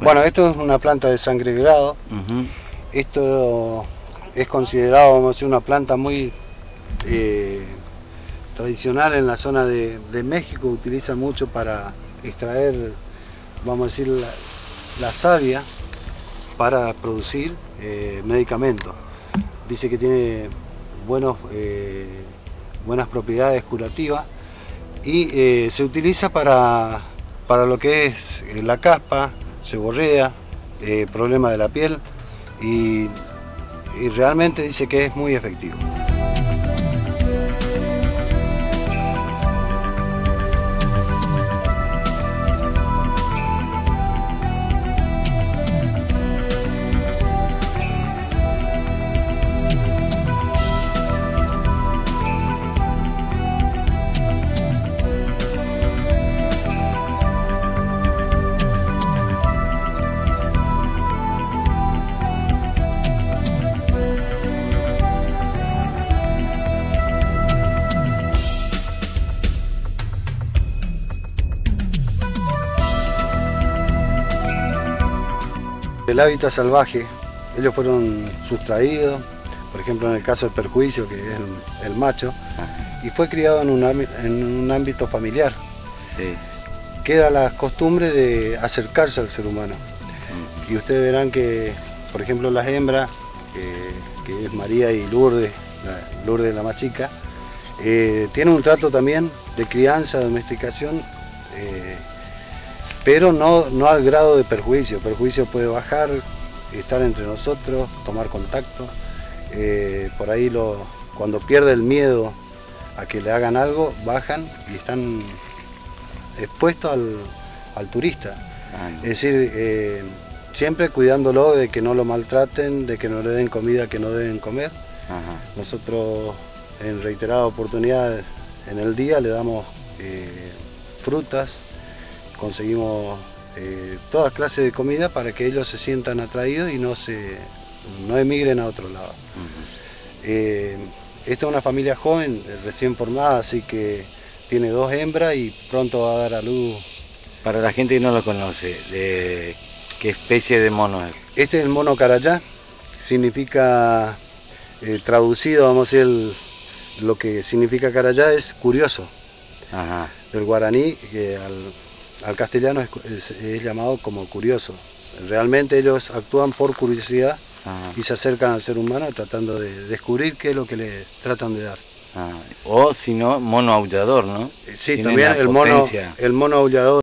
Bueno, esto es una planta de sangre grado. Esto es considerado, vamos a decir, una planta muy eh, tradicional en la zona de, México. Utiliza mucho para extraer, vamos a decir, la, savia para producir eh, medicamentos. Dice que tiene buenos, eh, buenas propiedades curativas y se utiliza para, para lo que es la caspa, se borrea, eh, problema de la piel y realmente dice que es muy efectivo. El hábitat salvaje, ellos fueron sustraídos, por ejemplo en el caso del perjuicio, que es el, macho, y fue criado en un, ámbito familiar. Queda la costumbre de acercarse al ser humano. Y ustedes verán que, por ejemplo, las hembras, que, es María y Lourdes, la, Lourdes la más chica, eh, tienen un trato también de crianza, domesticación, eh, pero no, no al grado de perjuicio. Perjuicio puede bajar, estar entre nosotros, tomar contacto. Eh, por ahí lo, cuando pierde el miedo a que le hagan algo, bajan y están expuestos al, turista. Ah, es decir, eh, siempre cuidándolo de que no lo maltraten, de que no le den comida que no deben comer. Nosotros en reiteradas oportunidades en el día le damos eh, frutas, conseguimos eh, todas clases de comida para que ellos se sientan atraídos y no, se, no emigren a otro lado. Eh, esta es una familia joven, recién formada, así que tiene dos hembras y pronto va a dar a luz. Para la gente que no lo conoce, ¿de ¿qué especie de mono es? Este es el mono carayá, significa, eh, traducido, vamos a decir, lo que significa carayá es curioso. Del guaraní, que al, al castellano es, llamado como curioso. Realmente ellos actúan por curiosidad ah. y se acercan al ser humano tratando de descubrir qué es lo que le tratan de dar. Ah. O si no, mono aullador, ¿no? Sí, también el mono, el mono aullador.